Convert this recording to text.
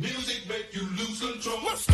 Music make you lose control. What's